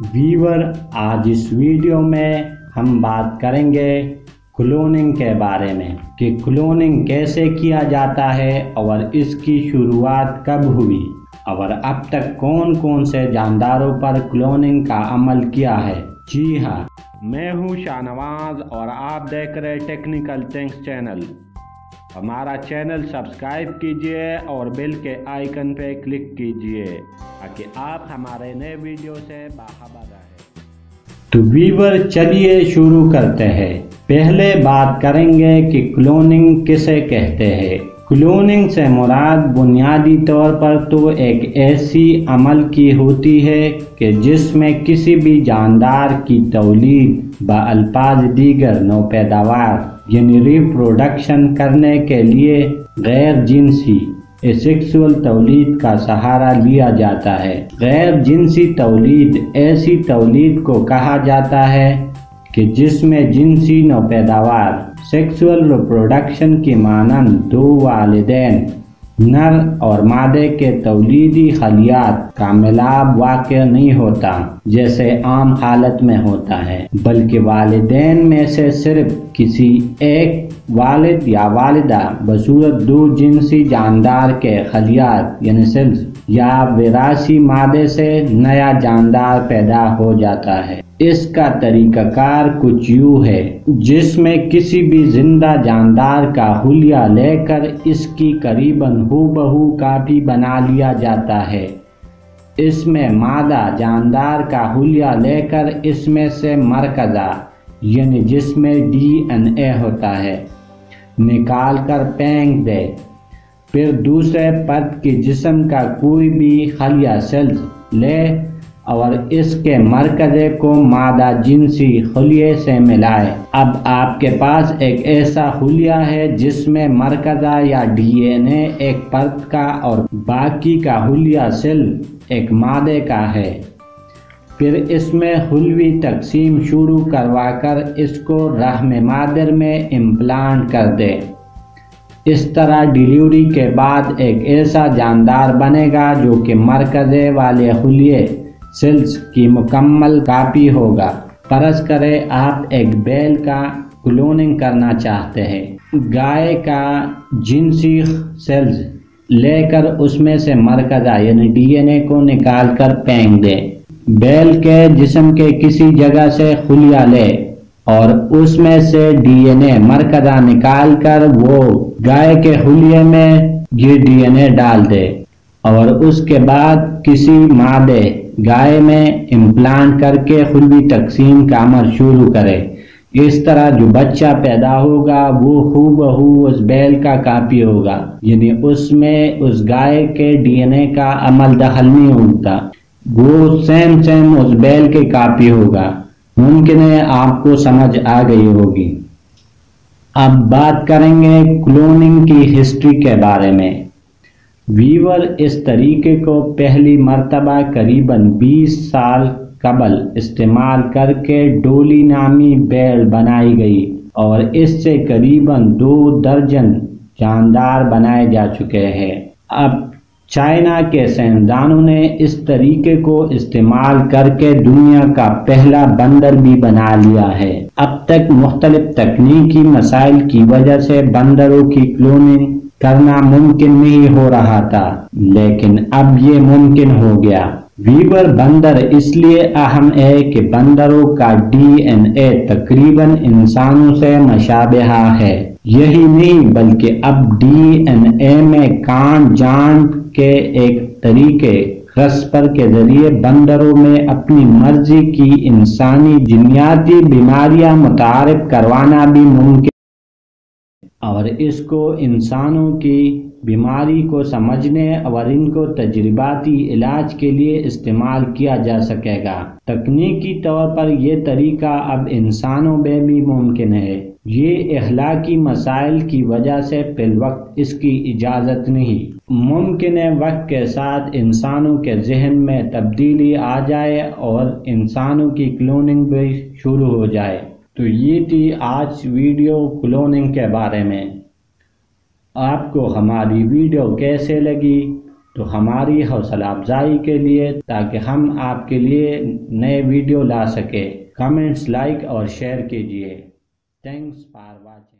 ویور، آج اس ویڈیو میں ہم بات کریں گے کلوننگ کے بارے میں کہ کلوننگ کیسے کیا جاتا ہے اور اس کی شروعات کب ہوئی اور اب تک کون کون سے جانداروں پر کلوننگ کا عمل کیا ہے؟ جی ہاں میں ہوں شاہ نواز اور آپ دیکھ رہے ٹیکنیکل تھنکس چینل۔ ہمارا چینل سبسکرائب کیجیے اور بیل کے آئیکن پہ کلک کیجیے تاکہ آپ ہمارے نئے ویڈیو سے باخبر رہیں۔ تو ویور چلیے شروع کرتے ہیں۔ پہلے بات کریں گے کہ کلوننگ کسے کہتے ہیں۔ کلوننگ سے مراد بنیادی طور پر تو ایک ایسی عمل کی ہوتی ہے کہ جس میں کسی بھی جاندار کی تولید با الفاظ دیگر نو پیداوار یعنی ریپروڈکشن کرنے کے لیے غیر جنسی سیکسول تولید کا سہارا لیا جاتا ہے غیر جنسی تولید ایسی تولید کو کہا جاتا ہے کہ جس میں جنسی نو پیداوار سیکسول ریپروڈکشن کی مانند دو والدین نر اور مادے کے تولیدی خلیات کا ملاب واقع نہیں ہوتا جیسے عام حالت میں ہوتا ہے، بلکہ والدین میں سے صرف کسی ایک والد یا والدہ بصورت دو جنسی جاندار کے خلیات یعنی سلز یا وراثی مادے سے نیا جاندار پیدا ہو جاتا ہے۔ اس کا طریقہ کار کچھ یوں ہے، جس میں کسی بھی زندہ جاندار کا حلیہ لے کر اس کی قریباً ہو بہو کاپی بنا لیا جاتا ہے۔ اس میں مادہ جاندار کا حلیہ لے کر اس میں سے مرکزہ یعنی جس میں ڈی این اے ہوتا ہے، نکال کر پینک دے۔ پھر دوسرے پرت کے جسم کا کوئی بھی خلیہ سیلز لے اور اس کے مرکزے کو مادہ جنسی خلیے سے ملائے۔ اب آپ کے پاس ایک ایسا خلیہ ہے جس میں مرکزہ یا ڈی این اے، ایک پرت کا اور باقی کا خلیہ سل ایک مادے کا ہے۔ پھر اس میں خلوی تقسیم شروع کروا کر اس کو رحم مادر میں امپلانٹ کر دے۔ اس طرح ڈیلیوری کے بعد ایک ایسا جاندار بنے گا جو کہ مرکزے والے خلیے سیلز کی مکمل کاپی ہوگا۔ فرض کرے آپ ایک بیل کا کلوننگ کرنا چاہتے ہیں۔ گائے کا جنسی سیلز لے کر اس میں سے مرکزہ یعنی ڈی این اے کو نکال کر پینک دے بیل کے جسم کے کسی جگہ سے خلیہ لے اور اس میں سے ڈی این اے مرکزہ نکال کر وہ گائے کے خلیے میں یہ ڈی این اے ڈال دے اور اس کے بعد کسی مادے گائے میں امپلانٹ کر کے خلوی تقسیم کا عمل شروع کرے۔ اس طرح جو بچہ پیدا ہوگا، وہ ہو بہو اس بیل کا کاپی ہوگا۔ یعنی اس میں اس گائے کے ڈی این اے کا عمل دخل نہیں ہوتا۔ وہ سیم سیم اس بیل کے کاپی ہوگا۔ ممکن ہے آپ کو سمجھ آ گئی ہوگی۔ اب بات کریں گے کلوننگ کی ہسٹری کے بارے میں۔ ویور اس طریقے کو پہلی مرتبہ قریباً بیس سال قبل استعمال کر کے ڈولی نامی بیل بنائی گئی اور اس سے قریباً دو درجن جاندار بنائے جا چکے ہیں۔ اب چائنا کے سائنسدانوں نے اس طریقے کو استعمال کر کے دنیا کا پہلا بندر بھی بنا لیا ہے۔ اب تک مختلف تکنیکی مسائل کی وجہ سے بندروں کی کلوننگ کرنا ممکن نہیں ہو رہا تھا، لیکن اب یہ ممکن ہو گیا۔ ویبر بندر اس لیے اہم ہے کہ بندروں کا ڈی این اے تقریباً انسانوں سے مشابہ ہے۔ یہی نہیں، بلکہ اب ڈی این اے میں کان جان کے ایک طریقے رسپر کے ذریعے بندروں میں اپنی مرضی کی انسانی جنیاتی بیماریاں متعارف کروانا بھی ممکن اور اس کو انسانوں کی بیماری کو سمجھنے اور ان کو تجرباتی علاج کے لیے استعمال کیا جا سکے گا۔ تکنیکی طور پر یہ طریقہ اب انسانوں میں بھی ممکن ہے۔ یہ اخلاقی مسائل کی وجہ سے فی الوقت اس کی اجازت نہیں۔ ممکن ہے وقت کے ساتھ انسانوں کے ذہن میں تبدیلی آ جائے اور انسانوں کی کلوننگ بھی شروع ہو جائے۔ تو یہ تھی آج ویڈیو کلوننگ کے بارے میں۔ آپ کو ہماری ویڈیو کیسے لگی؟ تو ہماری حوصلہ افزائی کے لیے تاکہ ہم آپ کے لیے نئے ویڈیو لا سکے کمنٹس، لائک اور شیئر کیجیے تھینکس فار واچنگ